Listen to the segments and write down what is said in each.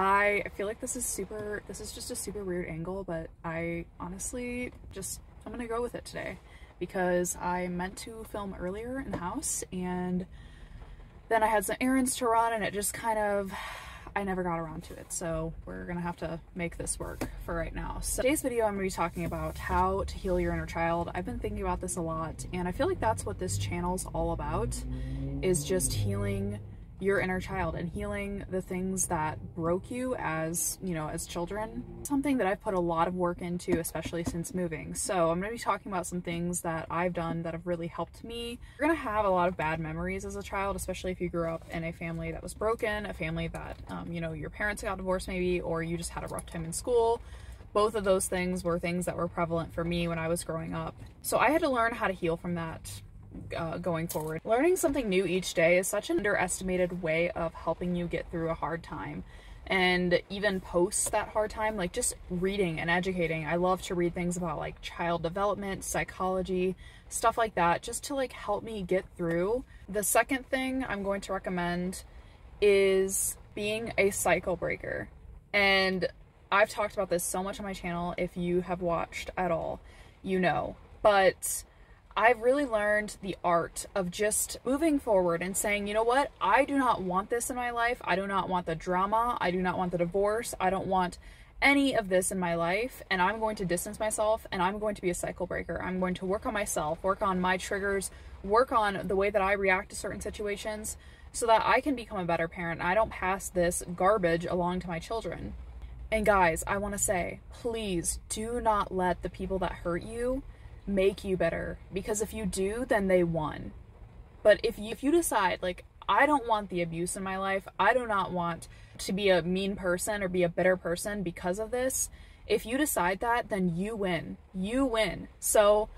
I feel like this is super, this is just a super weird angle, but I honestly just, I'm gonna go with it today because I meant to film earlier in the house and then I had some errands to run and it just kind of, I never got around to it. So we're gonna have to make this work for right now. So today's video, I'm gonna be talking about how to heal your inner child. I've been thinking about this a lot and I feel like that's what this channel's all about is just healing your inner child and healing the things that broke you as, you know, as children. Something that I've put a lot of work into, especially since moving. So I'm going to be talking about some things that I've done that have really helped me. You're going to have a lot of bad memories as a child, especially if you grew up in a family that was broken, a family that, um, you know, your parents got divorced maybe, or you just had a rough time in school both of those things were things that were prevalent for me when I was growing up. So I had to learn how to heal from that uh, going forward. Learning something new each day is such an underestimated way of helping you get through a hard time. And even post that hard time like just reading and educating. I love to read things about like child development psychology stuff like that just to like help me get through. The second thing i'm going to recommend is being a cycle breaker. And i've talked about this so much on my channel if you have watched at all you know. But I've really learned the art of just moving forward and saying, you know what, I do not want this in my life. I do not want the drama. I do not want the divorce. I don't want any of this in my life. And I'm going to distance myself and I'm going to be a cycle breaker. I'm going to work on myself, work on my triggers, work on the way that I react to certain situations so that I can become a better parent. I don't pass this garbage along to my children. And guys, I want to say, please do not let the people that hurt you make you better because if you do then they won. But if you if you decide like i don't want the abuse in my life i do not want to be a mean person or be a bitter person because of this if you decide that then you win. You win. So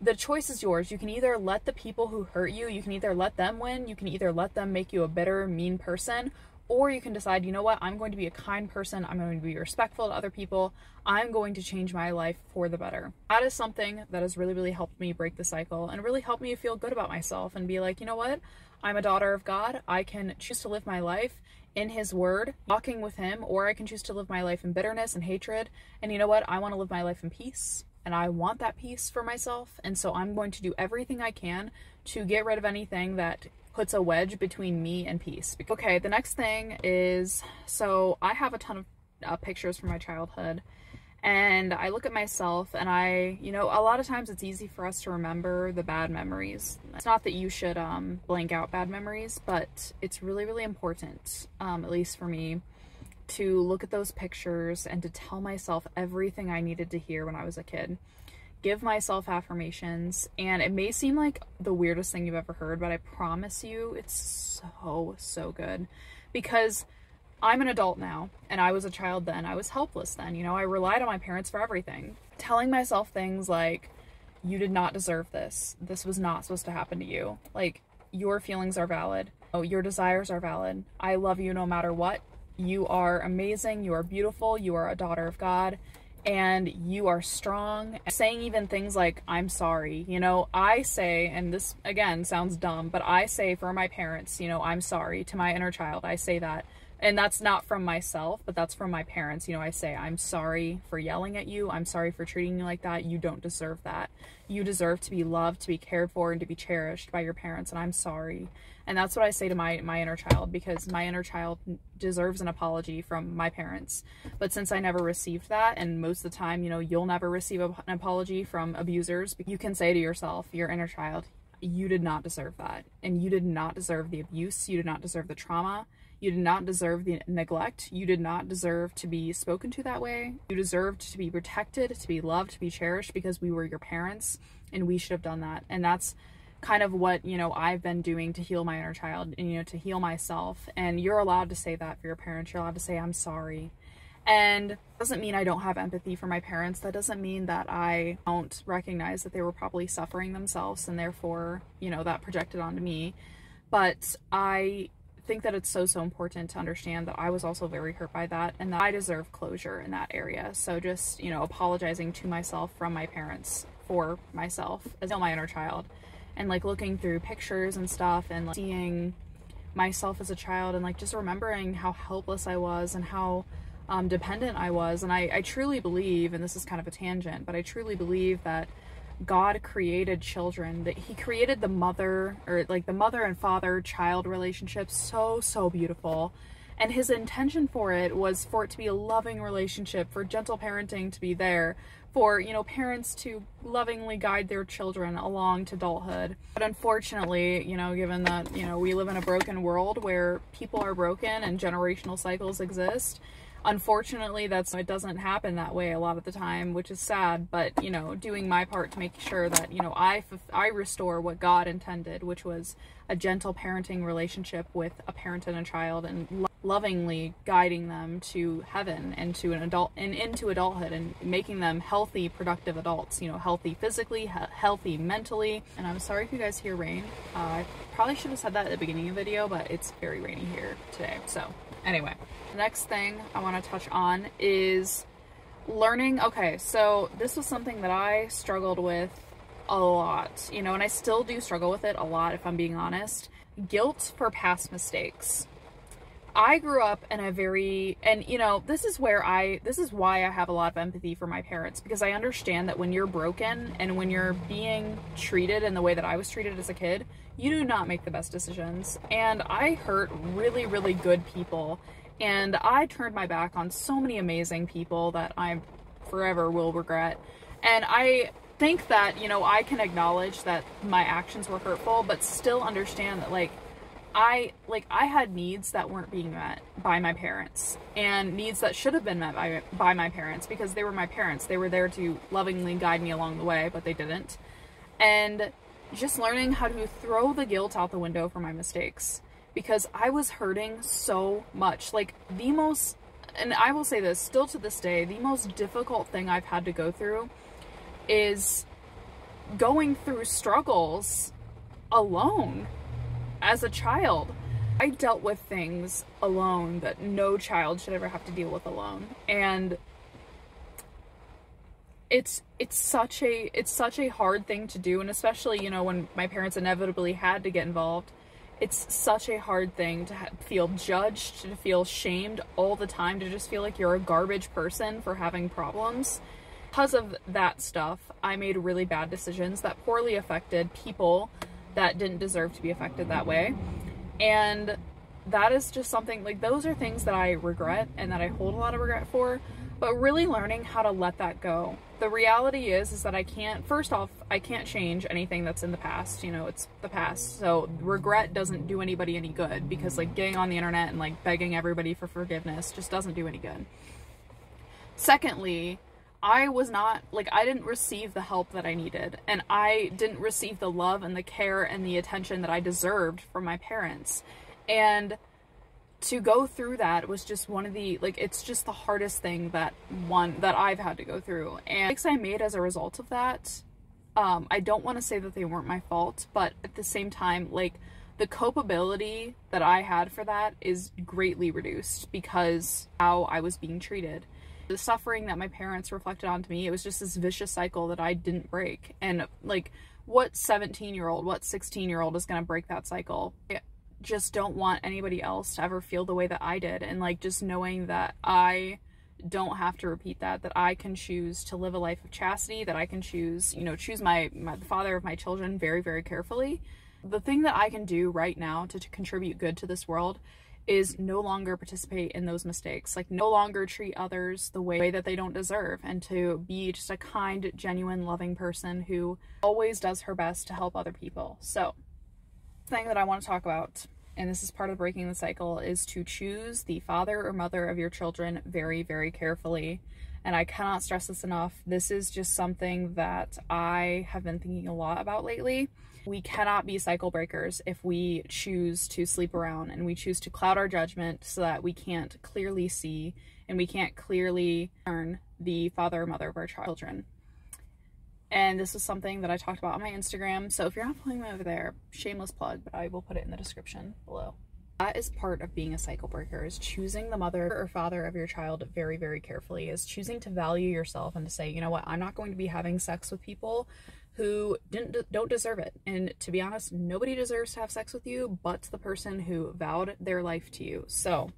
the choice is yours. You can either let the people who hurt you you can either let them win you can either let them make you a bitter mean person or you can decide, you know what, I'm going to be a kind person, I'm going to be respectful to other people, I'm going to change my life for the better. That is something that has really, really helped me break the cycle and really helped me feel good about myself and be like, you know what, I'm a daughter of God, I can choose to live my life in His Word, walking with Him, or I can choose to live my life in bitterness and hatred. And you know what, I want to live my life in peace and I want that peace for myself. And so I'm going to do everything I can to get rid of anything that puts a wedge between me and peace. Okay, the next thing is, so I have a ton of uh, pictures from my childhood and I look at myself and I, you know, a lot of times it's easy for us to remember the bad memories. It's not that you should um, blank out bad memories, but it's really, really important, um, at least for me, to look at those pictures and to tell myself everything I needed to hear when I was a kid give myself affirmations and it may seem like the weirdest thing you've ever heard but i promise you it's so so good. Because i'm an adult now and i was a child then. I was helpless then you know? I relied on my parents for everything. Telling myself things like you did not deserve this. This was not supposed to happen to you. Like your feelings are valid. Oh your desires are valid. I love you no matter what. You are amazing. You are beautiful. You are a daughter of god and you are strong. Saying even things like, I'm sorry, you know, I say, and this again sounds dumb, but I say for my parents, you know, I'm sorry to my inner child. I say that. And that's not from myself, but that's from my parents. You know, I say, I'm sorry for yelling at you. I'm sorry for treating you like that. You don't deserve that. You deserve to be loved, to be cared for, and to be cherished by your parents. And I'm sorry. And that's what I say to my, my inner child because my inner child deserves an apology from my parents. But since I never received that, and most of the time, you know, you'll never receive an apology from abusers, you can say to yourself, your inner child, you did not deserve that. And you did not deserve the abuse. You did not deserve the trauma. You did not deserve the neglect. You did not deserve to be spoken to that way. You deserved to be protected, to be loved, to be cherished because we were your parents and we should have done that. And that's kind of what you know I've been doing to heal my inner child and you know to heal myself and you're allowed to say that for your parents you're allowed to say I'm sorry and doesn't mean I don't have empathy for my parents that doesn't mean that I don't recognize that they were probably suffering themselves and therefore you know that projected onto me but I think that it's so so important to understand that I was also very hurt by that and that I deserve closure in that area so just you know apologizing to myself from my parents for myself as my inner child and like looking through pictures and stuff and like, seeing myself as a child and like just remembering how helpless I was and how um, dependent I was. And I, I truly believe, and this is kind of a tangent, but I truly believe that God created children, that He created the mother or like the mother and father child relationship so, so beautiful. And His intention for it was for it to be a loving relationship, for gentle parenting to be there, for, you know, parents to lovingly guide their children along to adulthood. But unfortunately, you know, given that, you know, we live in a broken world where people are broken and generational cycles exist, unfortunately that's it doesn't happen that way a lot of the time which is sad but you know doing my part to make sure that you know i i restore what god intended which was a gentle parenting relationship with a parent and a child and lo lovingly guiding them to heaven and to an adult and into adulthood and making them healthy productive adults you know healthy physically he healthy mentally. And i'm sorry if you guys hear rain. Uh, i probably should have said that at the beginning of the video but it's very rainy here today so Anyway, next thing I want to touch on is learning. Okay, so this was something that I struggled with a lot, you know, and I still do struggle with it a lot if I'm being honest. Guilt for past mistakes. I grew up in a very, and you know, this is where I, this is why I have a lot of empathy for my parents because I understand that when you're broken and when you're being treated in the way that I was treated as a kid, you do not make the best decisions. And I hurt really, really good people. And I turned my back on so many amazing people that I forever will regret. And I think that, you know, I can acknowledge that my actions were hurtful, but still understand that, like, I like I had needs that weren't being met by my parents and needs that should have been met by by my parents because they were my parents. They were there to lovingly guide me along the way, but they didn't. And just learning how to throw the guilt out the window for my mistakes because I was hurting so much. Like the most and I will say this still to this day, the most difficult thing I've had to go through is going through struggles alone as a child. I dealt with things alone that no child should ever have to deal with alone. And it's it's such a it's such a hard thing to do and especially, you know, when my parents inevitably had to get involved. It's such a hard thing to feel judged, to feel shamed all the time, to just feel like you're a garbage person for having problems. Because of that stuff, I made really bad decisions that poorly affected people that didn't deserve to be affected that way. And that is just something like those are things that I regret and that I hold a lot of regret for, but really learning how to let that go. The reality is is that I can't first off, I can't change anything that's in the past, you know, it's the past. So regret doesn't do anybody any good because like getting on the internet and like begging everybody for forgiveness just doesn't do any good. Secondly, I was not, like, I didn't receive the help that I needed, and I didn't receive the love and the care and the attention that I deserved from my parents. And to go through that was just one of the, like, it's just the hardest thing that one, that I've had to go through. And mistakes I made as a result of that, um, I don't want to say that they weren't my fault, but at the same time, like, the culpability that I had for that is greatly reduced because how I was being treated the suffering that my parents reflected onto me, it was just this vicious cycle that I didn't break. And like, what 17 year old, what 16 year old is going to break that cycle? I just don't want anybody else to ever feel the way that I did. And like, just knowing that I don't have to repeat that, that I can choose to live a life of chastity, that I can choose, you know, choose my, my the father of my children very, very carefully. The thing that I can do right now to, to contribute good to this world is no longer participate in those mistakes like no longer treat others the way that they don't deserve and to be just a kind genuine loving person who always does her best to help other people. So thing that i want to talk about and this is part of breaking the cycle is to choose the father or mother of your children very very carefully and I cannot stress this enough. This is just something that I have been thinking a lot about lately. We cannot be cycle breakers if we choose to sleep around and we choose to cloud our judgment so that we can't clearly see and we can't clearly learn the father or mother of our children. And this is something that I talked about on my Instagram. So if you're not following me over there, shameless plug, but I will put it in the description below. That is part of being a cycle breaker is choosing the mother or father of your child very, very carefully, is choosing to value yourself and to say, you know what, I'm not going to be having sex with people who didn't don't deserve it. And to be honest, nobody deserves to have sex with you but the person who vowed their life to you. So,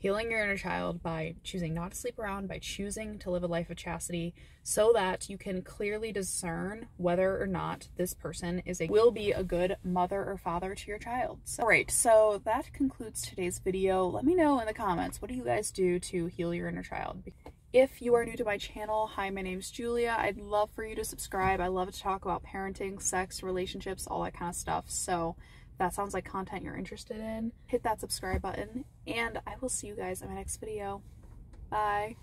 healing your inner child by choosing not to sleep around, by choosing to live a life of chastity so that you can clearly discern whether or not this person is a will be a good mother or father to your child. So, all right, so that concludes today's video. Let me know in the comments, what do you guys do to heal your inner child? If you are new to my channel, hi, my name's Julia. I'd love for you to subscribe. I love to talk about parenting, sex, relationships, all that kind of stuff. So that sounds like content you're interested in, hit that subscribe button, and I will see you guys in my next video. Bye!